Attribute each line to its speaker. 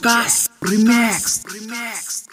Speaker 1: Podcast Remix. Remix.